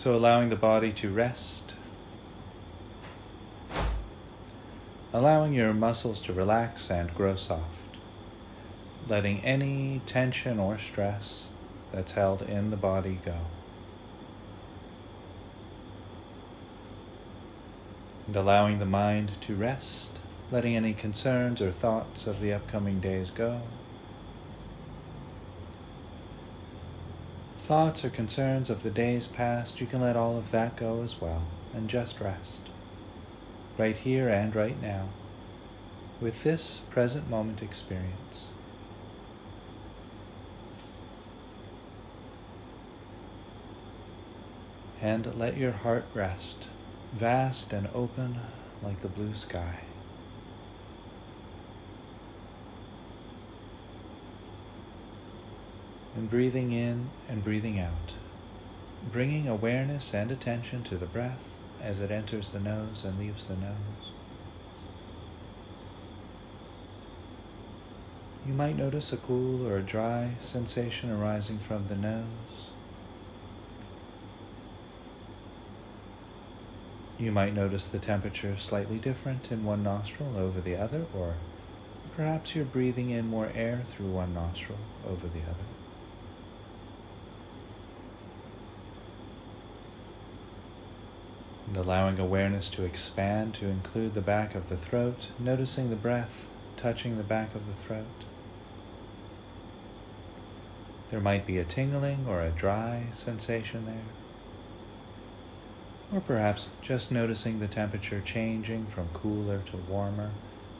So, allowing the body to rest, allowing your muscles to relax and grow soft, letting any tension or stress that's held in the body go. And allowing the mind to rest, letting any concerns or thoughts of the upcoming days go. Thoughts or concerns of the days past, you can let all of that go as well and just rest. Right here and right now, with this present moment experience. And let your heart rest, vast and open like the blue sky. And breathing in and breathing out, bringing awareness and attention to the breath as it enters the nose and leaves the nose. You might notice a cool or a dry sensation arising from the nose. You might notice the temperature slightly different in one nostril over the other, or perhaps you're breathing in more air through one nostril over the other. And allowing awareness to expand to include the back of the throat, noticing the breath touching the back of the throat. There might be a tingling or a dry sensation there. Or perhaps just noticing the temperature changing from cooler to warmer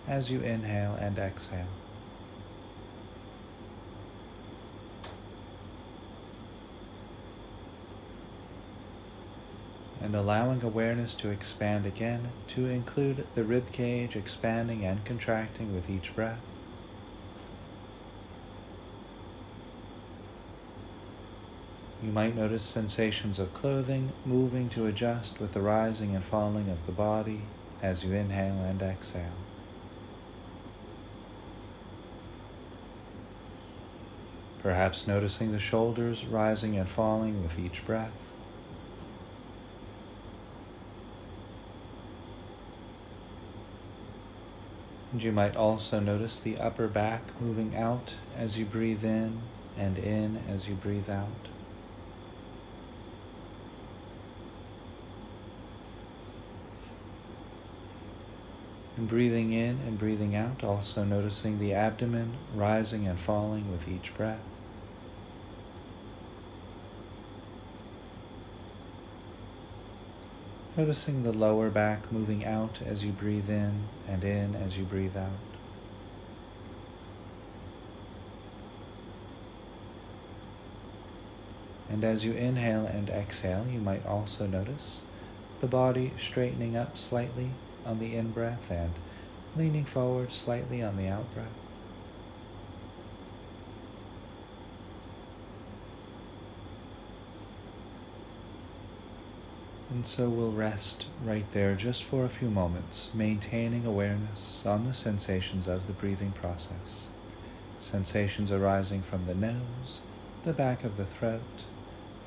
as you inhale and exhale. And allowing awareness to expand again to include the rib cage expanding and contracting with each breath. You might notice sensations of clothing moving to adjust with the rising and falling of the body as you inhale and exhale. Perhaps noticing the shoulders rising and falling with each breath. And you might also notice the upper back moving out as you breathe in and in as you breathe out. And breathing in and breathing out, also noticing the abdomen rising and falling with each breath. Noticing the lower back moving out as you breathe in and in as you breathe out. And as you inhale and exhale, you might also notice the body straightening up slightly on the in breath and leaning forward slightly on the out breath. And so we'll rest right there just for a few moments, maintaining awareness on the sensations of the breathing process. Sensations arising from the nose, the back of the throat,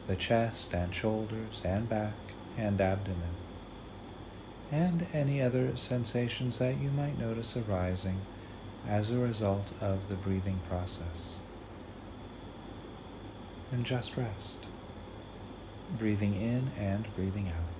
the chest and shoulders and back and abdomen and any other sensations that you might notice arising as a result of the breathing process. And just rest, breathing in and breathing out.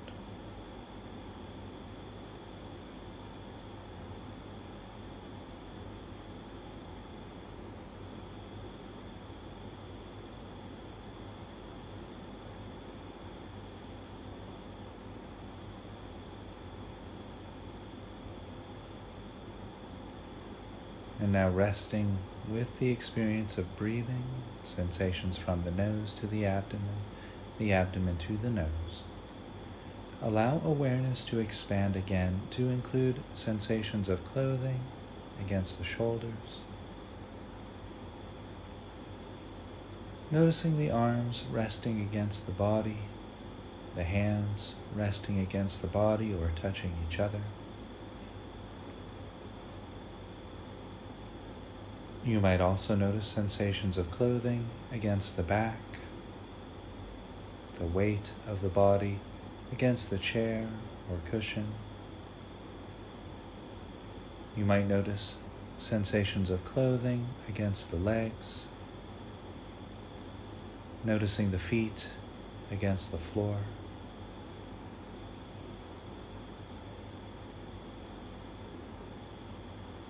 And now resting with the experience of breathing, sensations from the nose to the abdomen, the abdomen to the nose. Allow awareness to expand again to include sensations of clothing against the shoulders. Noticing the arms resting against the body, the hands resting against the body or touching each other. You might also notice sensations of clothing against the back, the weight of the body against the chair or cushion. You might notice sensations of clothing against the legs, noticing the feet against the floor.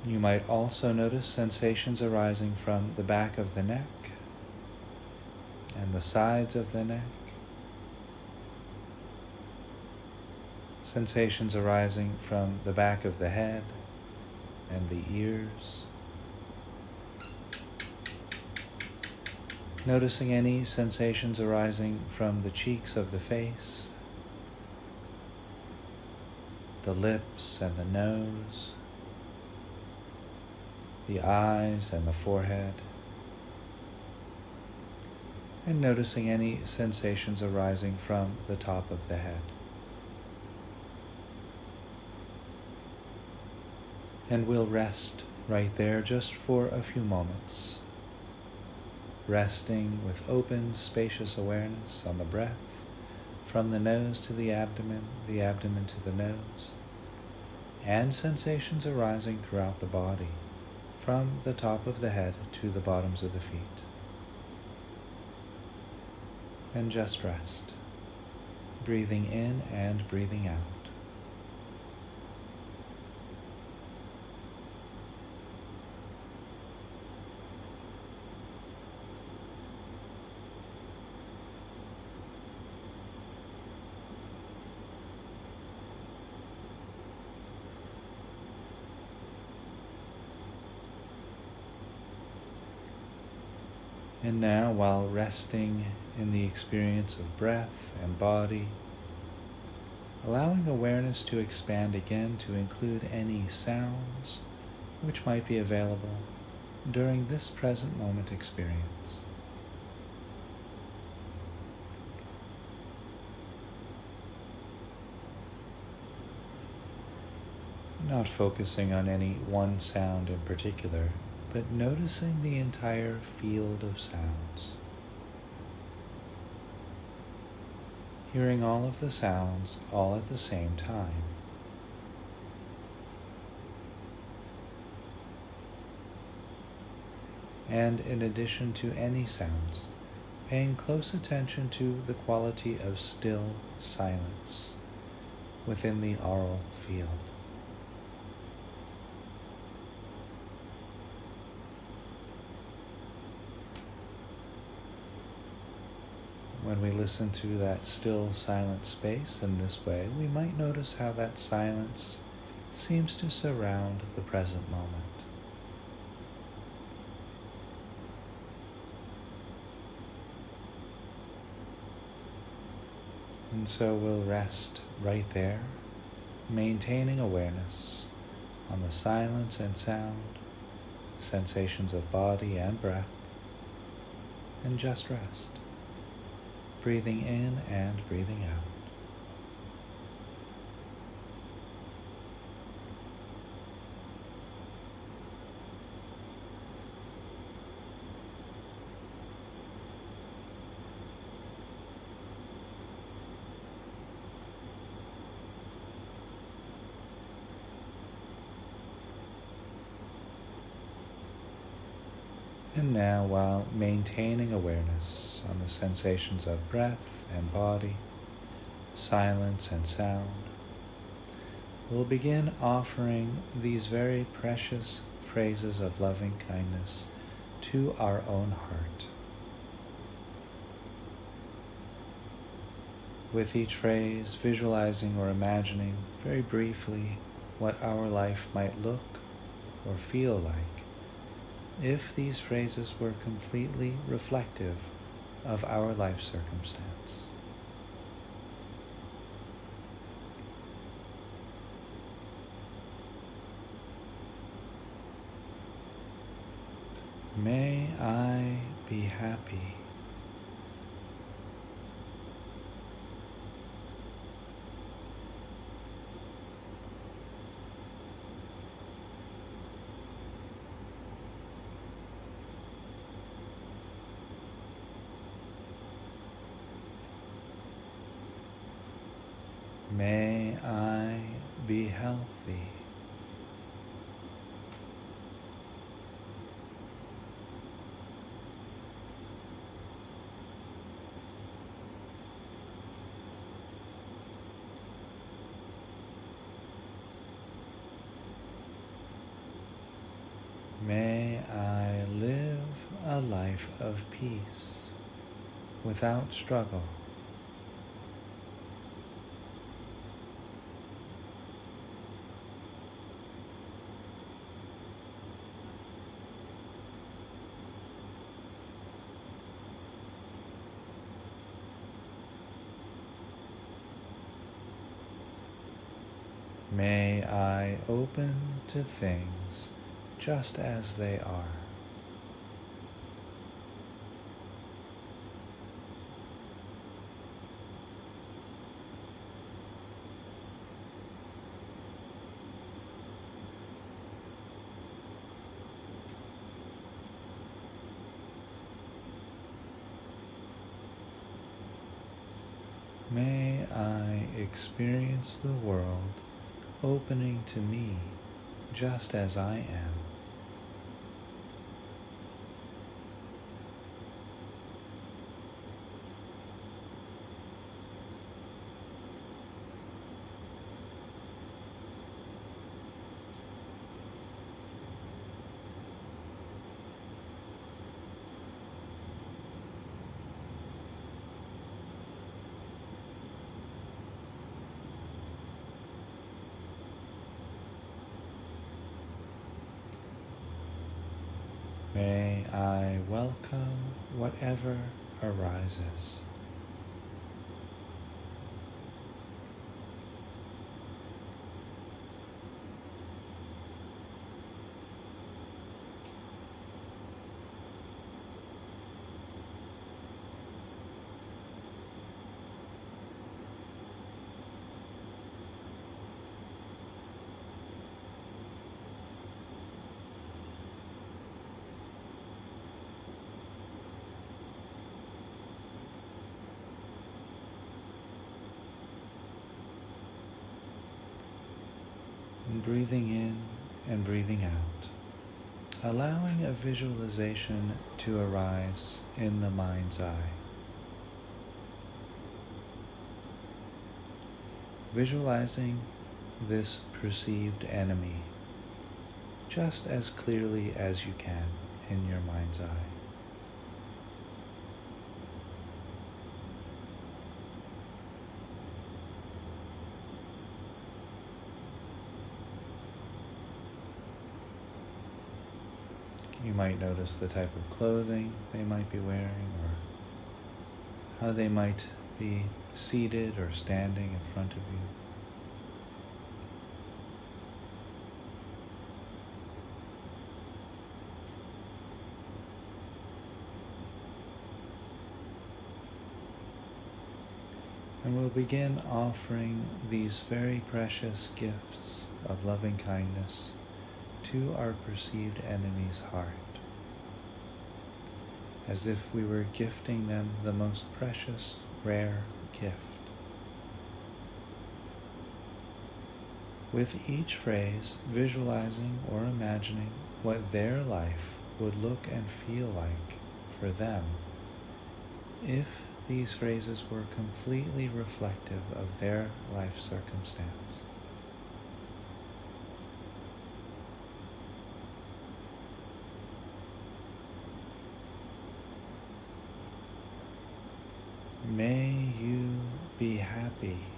You might also notice sensations arising from the back of the neck and the sides of the neck. Sensations arising from the back of the head and the ears. Noticing any sensations arising from the cheeks of the face, the lips and the nose the eyes and the forehead, and noticing any sensations arising from the top of the head. And we'll rest right there just for a few moments, resting with open, spacious awareness on the breath, from the nose to the abdomen, the abdomen to the nose, and sensations arising throughout the body from the top of the head to the bottoms of the feet. And just rest, breathing in and breathing out. And now, while resting in the experience of breath and body, allowing awareness to expand again to include any sounds which might be available during this present moment experience. Not focusing on any one sound in particular, but noticing the entire field of sounds. Hearing all of the sounds all at the same time. And in addition to any sounds, paying close attention to the quality of still silence within the aural field. When we listen to that still silent space in this way, we might notice how that silence seems to surround the present moment. And so we'll rest right there, maintaining awareness on the silence and sound, sensations of body and breath, and just rest breathing in and breathing out. And now, while maintaining awareness on the sensations of breath and body, silence and sound, we'll begin offering these very precious phrases of loving kindness to our own heart. With each phrase, visualizing or imagining very briefly what our life might look or feel like if these phrases were completely reflective of our life circumstance. May I be happy. be healthy. May I live a life of peace without struggle. May I open to things just as they are. May I the world opening to me just as I am. May I welcome whatever arises. And breathing in and breathing out, allowing a visualization to arise in the mind's eye. Visualizing this perceived enemy just as clearly as you can in your mind's eye. You might notice the type of clothing they might be wearing or how they might be seated or standing in front of you. And we'll begin offering these very precious gifts of loving kindness to our perceived enemy's heart, as if we were gifting them the most precious, rare gift. With each phrase, visualizing or imagining what their life would look and feel like for them if these phrases were completely reflective of their life circumstance. May you be happy.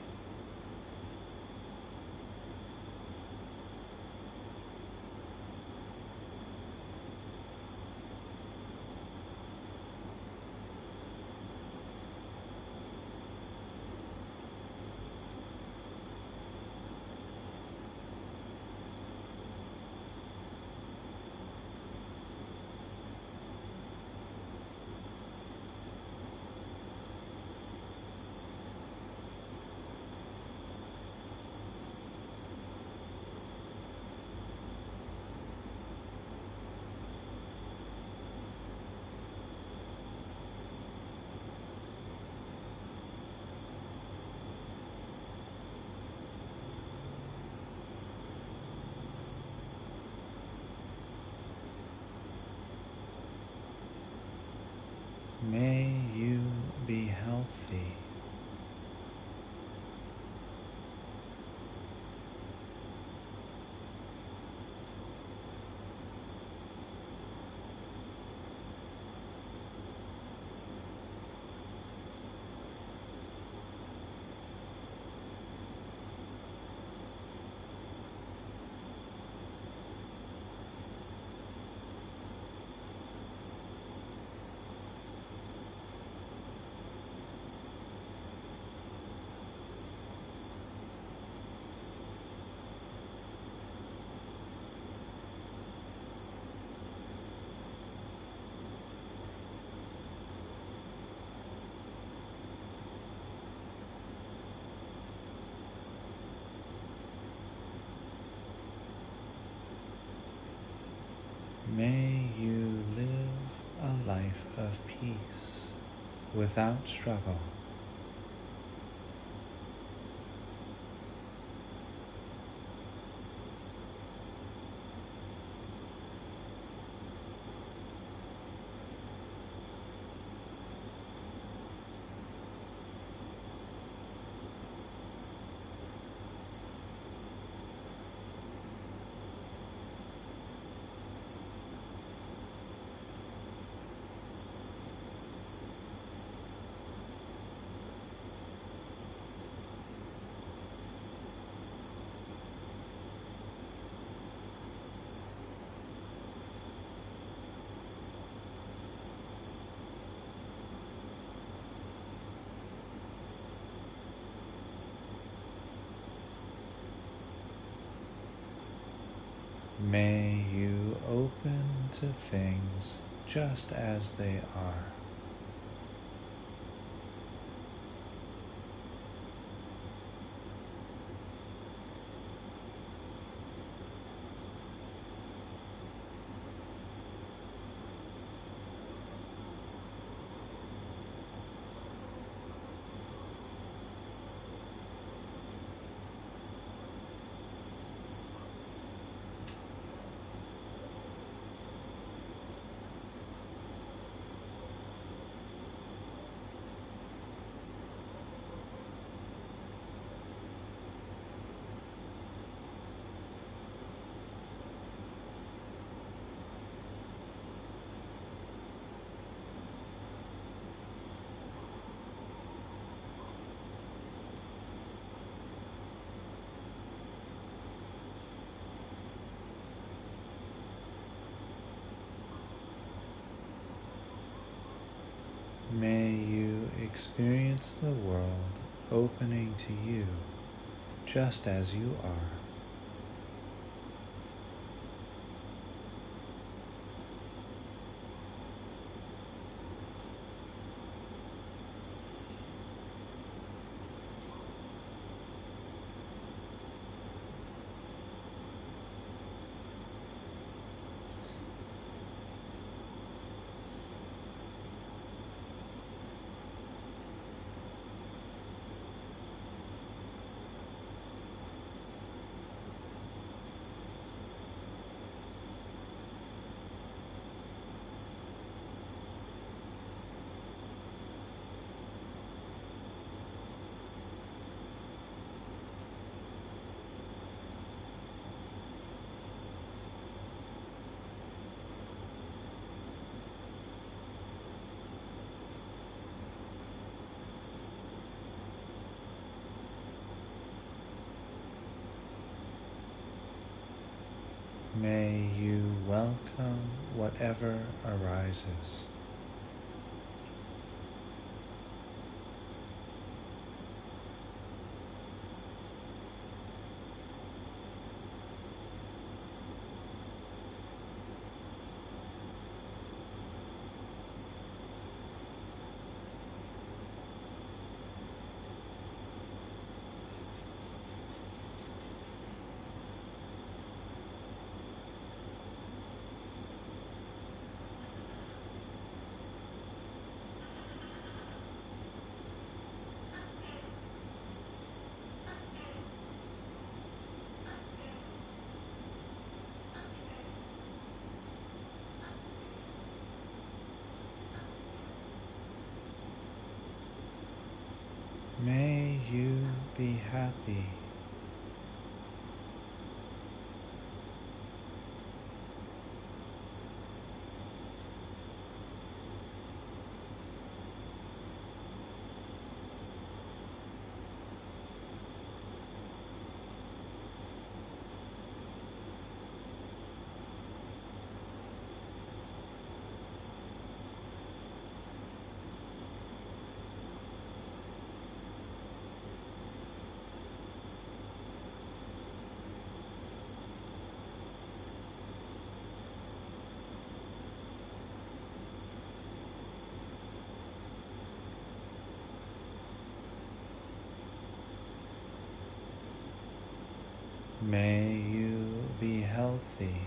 Without struggle. May you open to things just as they are. May you experience the world opening to you just as you are. May you welcome whatever arises. May you be happy. May you be healthy.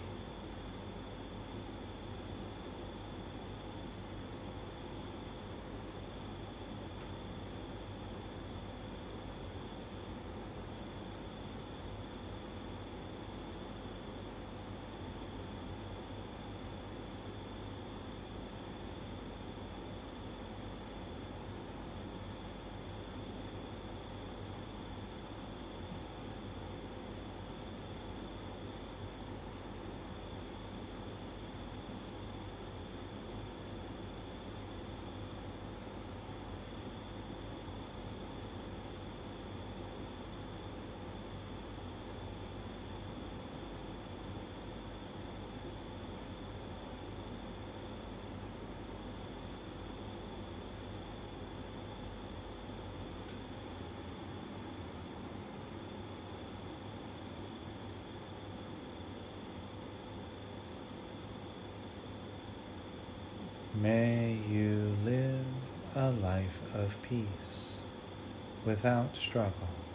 May you live a life of peace without struggle.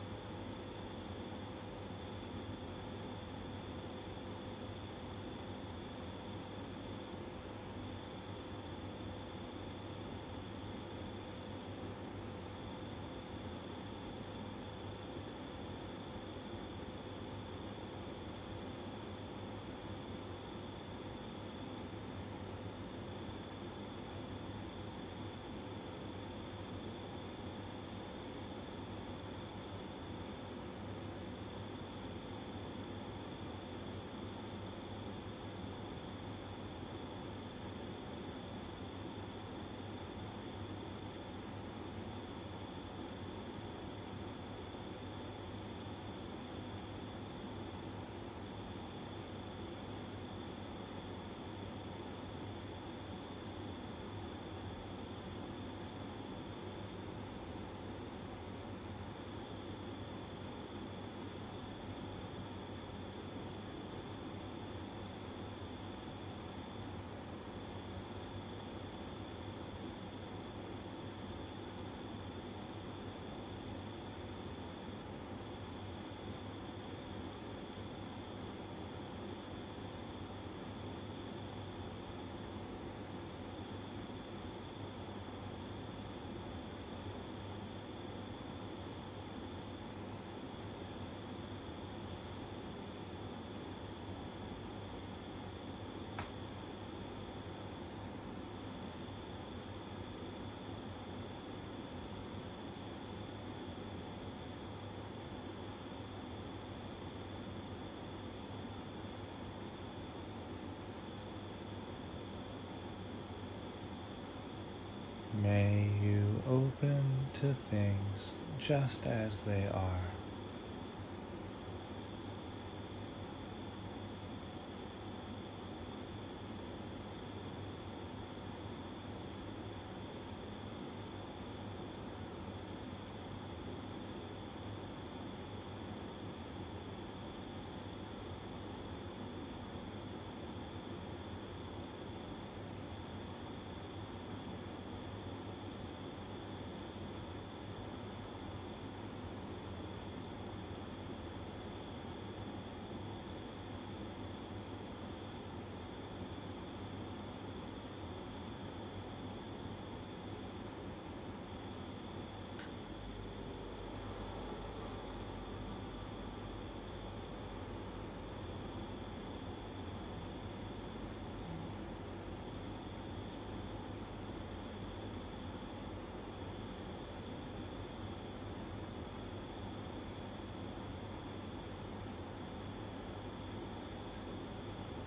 Open to things just as they are.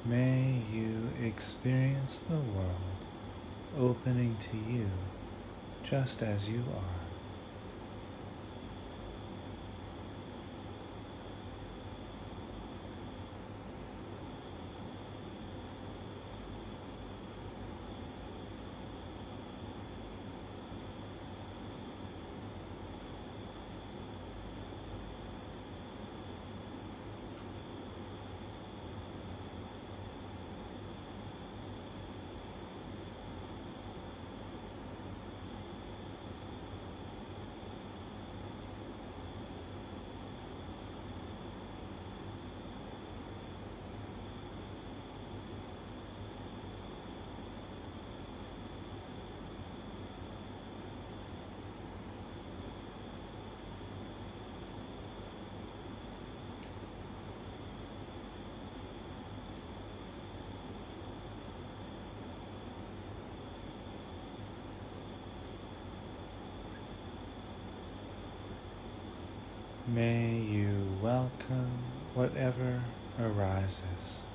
May you experience the world opening to you just as you are. May you welcome whatever arises.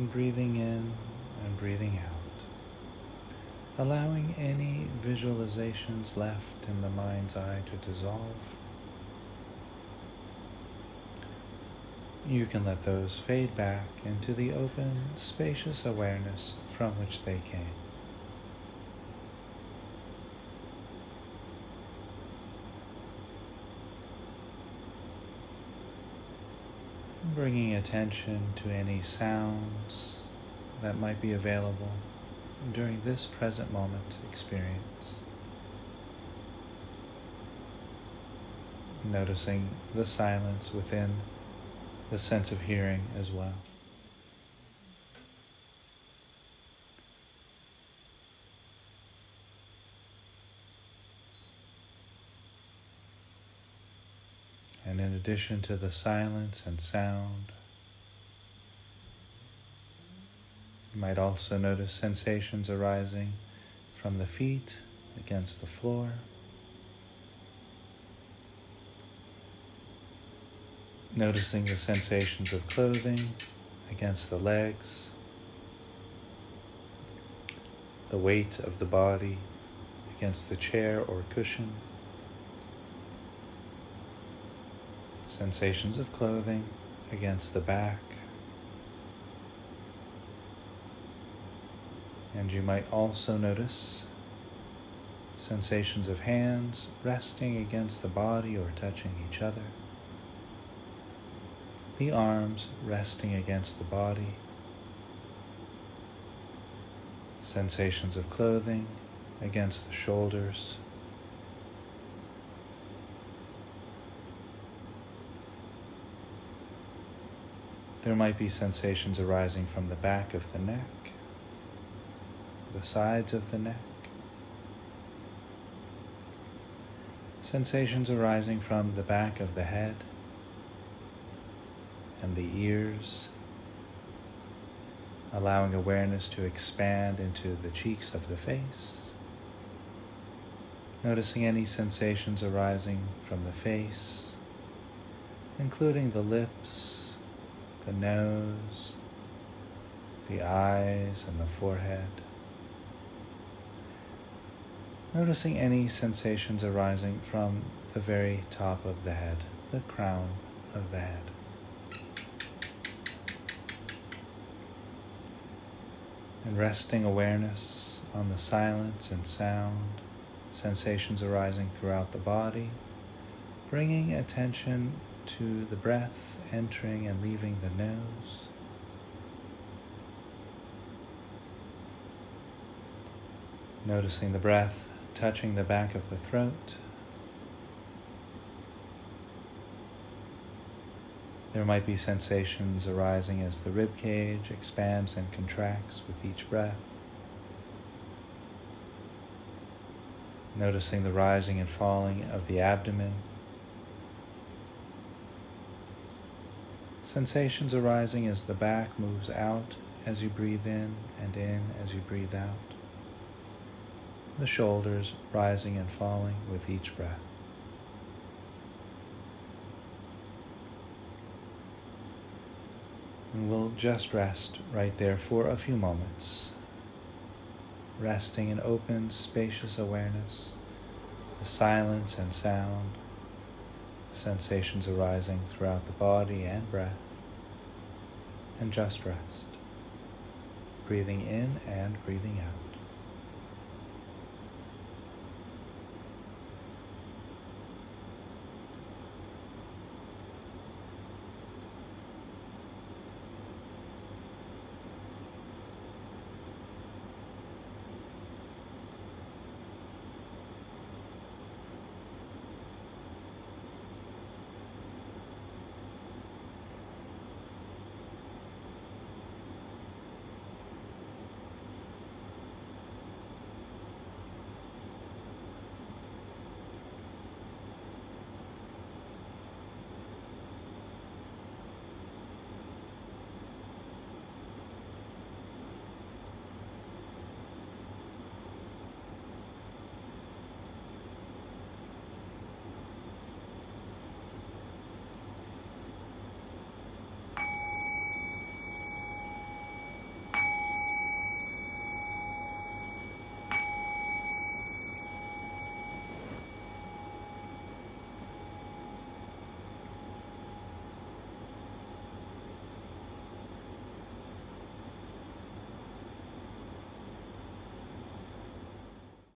And breathing in and breathing out. Allowing any visualizations left in the mind's eye to dissolve. You can let those fade back into the open, spacious awareness from which they came. Bringing attention to any sounds that might be available during this present moment experience. Noticing the silence within the sense of hearing as well. And in addition to the silence and sound, you might also notice sensations arising from the feet against the floor. Noticing the sensations of clothing against the legs, the weight of the body against the chair or cushion, sensations of clothing against the back, and you might also notice sensations of hands resting against the body or touching each other. The arms resting against the body, sensations of clothing against the shoulders. There might be sensations arising from the back of the neck, the sides of the neck, sensations arising from the back of the head, and the ears, allowing awareness to expand into the cheeks of the face. Noticing any sensations arising from the face, including the lips, the nose, the eyes, and the forehead. Noticing any sensations arising from the very top of the head, the crown of the head. and resting awareness on the silence and sound, sensations arising throughout the body, bringing attention to the breath entering and leaving the nose. Noticing the breath touching the back of the throat. There might be sensations arising as the rib cage expands and contracts with each breath. Noticing the rising and falling of the abdomen. Sensations arising as the back moves out as you breathe in and in as you breathe out. The shoulders rising and falling with each breath. And we'll just rest right there for a few moments, resting in open, spacious awareness, the silence and sound, sensations arising throughout the body and breath, and just rest, breathing in and breathing out.